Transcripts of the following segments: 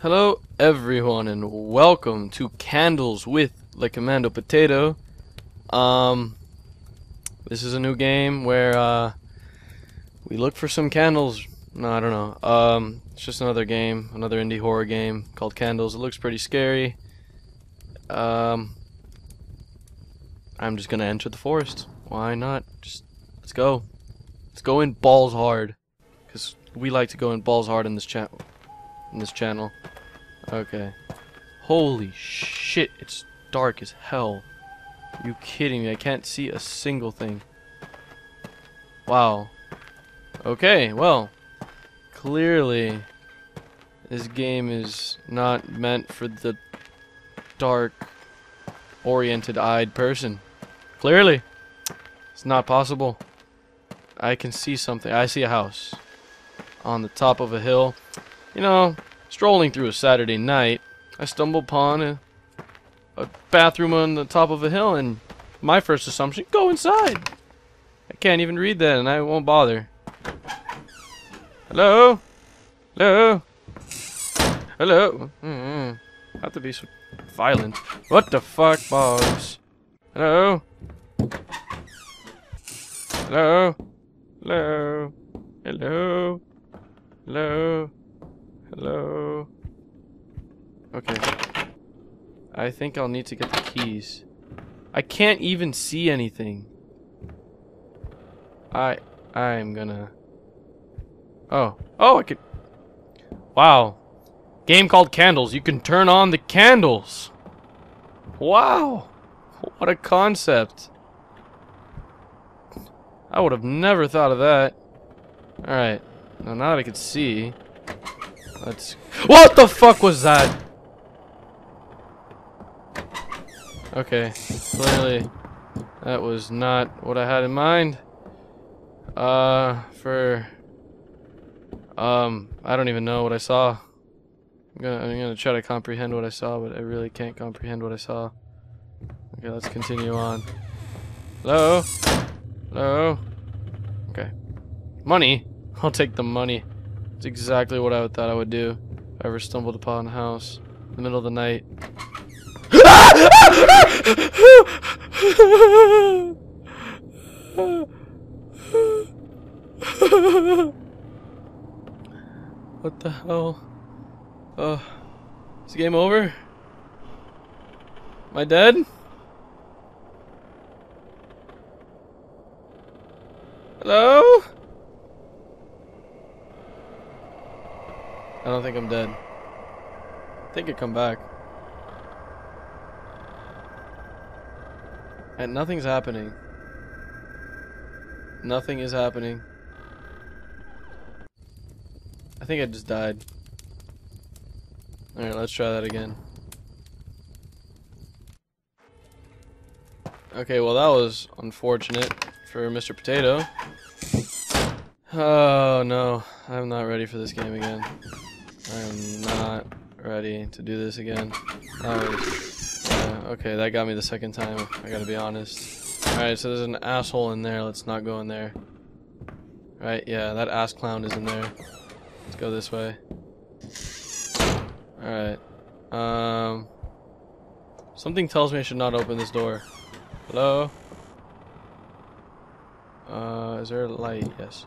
Hello everyone and welcome to Candles with Le Commando Potato. Um this is a new game where uh we look for some candles. No, I don't know. Um it's just another game, another indie horror game called Candles. It looks pretty scary. Um I'm just to enter the forest. Why not? Just let's go. Let's go in balls hard cuz we like to go in balls hard in this channel in this channel. Okay. Holy shit, it's dark as hell. Are you kidding me? I can't see a single thing. Wow. Okay, well. Clearly, this game is not meant for the dark, oriented-eyed person. Clearly. It's not possible. I can see something. I see a house. On the top of a hill. You know, strolling through a Saturday night, I stumble upon a, a bathroom on the top of a hill, and my first assumption, go inside. I can't even read that, and I won't bother. Hello? Hello? Hello? Mm. Have to be so violent. What the fuck, Bobs? Hello? Hello? Hello? Hello? Hello? Hello? Okay. I think I'll need to get the keys. I can't even see anything. I... I'm gonna... Oh. Oh, I could... Wow. Game called Candles. You can turn on the candles. Wow. What a concept. I would have never thought of that. Alright. Now, now that I can see... Let's... What the fuck was that? Okay, clearly that was not what I had in mind. Uh, for... Um, I don't even know what I saw. I'm gonna, I'm gonna try to comprehend what I saw, but I really can't comprehend what I saw. Okay, let's continue on. Hello? Hello? Okay. Money? I'll take the money. It's exactly what I thought I would do if I ever stumbled upon a house in the middle of the night. what the hell? Uh, is the game over? Am I dead? Hello? I don't think I'm dead. I think I come back. And nothing's happening. Nothing is happening. I think I just died. Alright, let's try that again. Okay, well that was unfortunate for Mr. Potato. Oh no, I'm not ready for this game again. I am not ready to do this again. Uh, okay, that got me the second time, I gotta be honest. Alright, so there's an asshole in there, let's not go in there. Right, yeah, that ass clown is in there. Let's go this way. Alright. Um, something tells me I should not open this door. Hello? Uh, is there a light? Yes.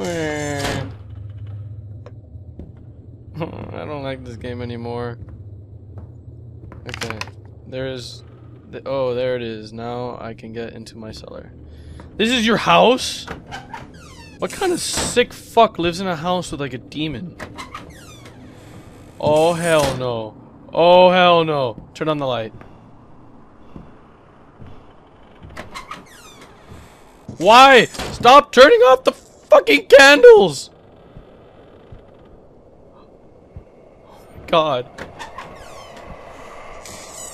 I don't like this game anymore. Okay. There is... The, oh, there it is. Now I can get into my cellar. This is your house? What kind of sick fuck lives in a house with like a demon? Oh, hell no. Oh, hell no. Turn on the light. Why? Stop turning off the fucking candles! Oh god.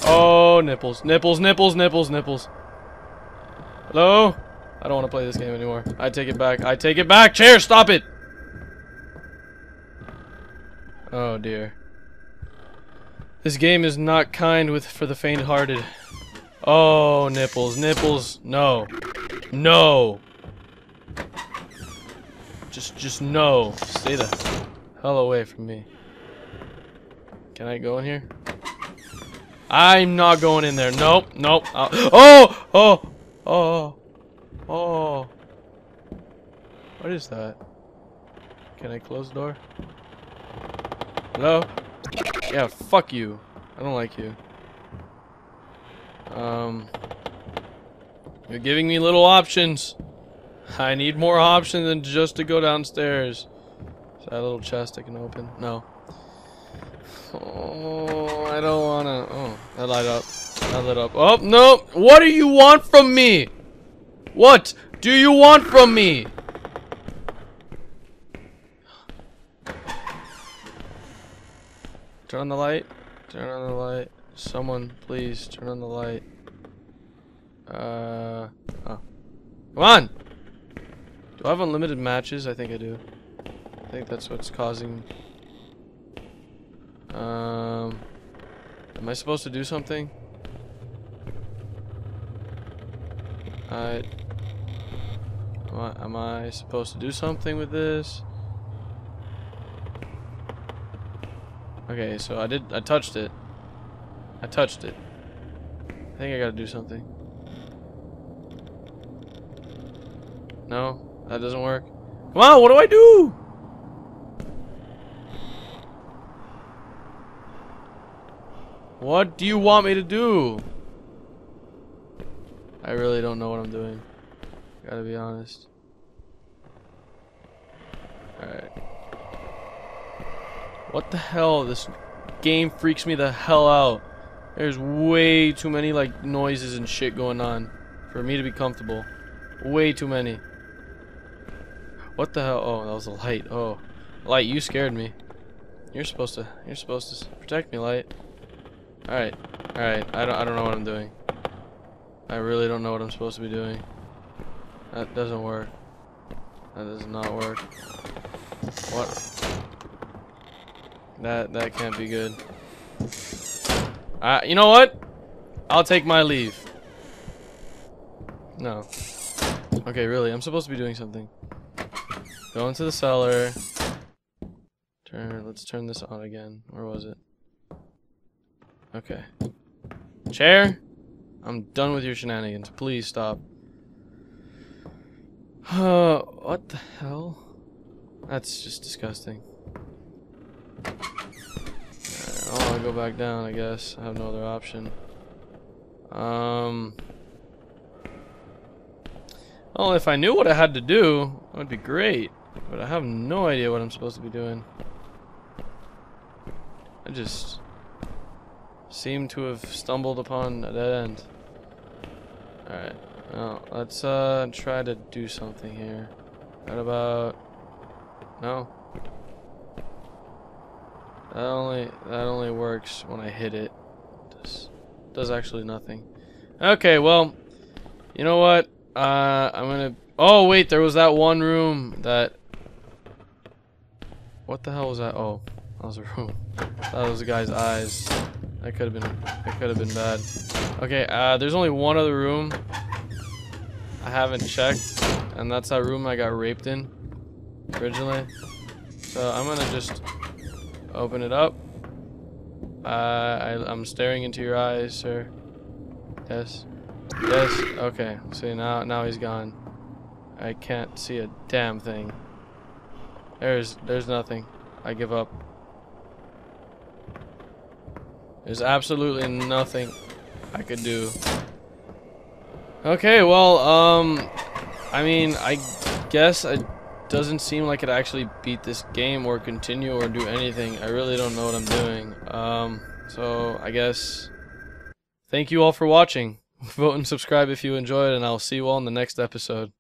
Oh, nipples, nipples, nipples, nipples, nipples. Hello? I don't want to play this game anymore. I take it back. I take it back. Chair, stop it. Oh dear. This game is not kind with for the faint-hearted. Oh, nipples, nipples. No. No. Just just no. Stay the hell away from me. Can I go in here? I'm not going in there. Nope, nope. I'll oh, oh, oh, oh. What is that? Can I close the door? Hello? Yeah, fuck you. I don't like you. Um, you're giving me little options. I need more options than just to go downstairs. Is that a little chest I can open? No. Oh, I don't wanna. Oh, that light up. That lit up. Oh, no! What do you want from me? What do you want from me? Turn on the light. Turn on the light. Someone, please, turn on the light. Uh, oh. Come on! I have unlimited matches? I think I do. I think that's what's causing... Um... Am I supposed to do something? I, am I supposed to do something with this? Okay, so I did- I touched it. I touched it. I think I gotta do something. No? That doesn't work? Come on, what do I do? What do you want me to do? I really don't know what I'm doing. Gotta be honest. Alright. What the hell? This game freaks me the hell out. There's way too many like noises and shit going on for me to be comfortable. Way too many. What the hell? Oh, that was a light. Oh, light, you scared me. You're supposed to. You're supposed to protect me, light. All right, all right. I don't. I don't know what I'm doing. I really don't know what I'm supposed to be doing. That doesn't work. That does not work. What? That that can't be good. Uh, you know what? I'll take my leave. No. Okay, really, I'm supposed to be doing something. Go into the cellar. Turn. Let's turn this on again. Where was it? Okay. Chair. I'm done with your shenanigans. Please stop. Uh, what the hell? That's just disgusting. Right, I'll go back down, I guess. I have no other option. Um... Well, if I knew what I had to do, that would be great. But I have no idea what I'm supposed to be doing. I just seem to have stumbled upon a dead end. Alright. Well, let's uh try to do something here. What about no? That only that only works when I hit it. Does does actually nothing. Okay, well, you know what? Uh, I'm gonna. Oh wait, there was that one room that. What the hell was that? Oh, that was a room. That was the guy's eyes. That could have been. That could have been bad. Okay. Uh, there's only one other room. I haven't checked, and that's that room I got raped in originally. So I'm gonna just open it up. Uh, I, I'm staring into your eyes, sir. Yes. Yes. Okay. See now, now he's gone. I can't see a damn thing. There's, there's nothing. I give up. There's absolutely nothing I could do. Okay, well, um, I mean, I guess it doesn't seem like it actually beat this game or continue or do anything. I really don't know what I'm doing. Um, so I guess thank you all for watching. Vote and subscribe if you enjoyed, and I'll see you all in the next episode.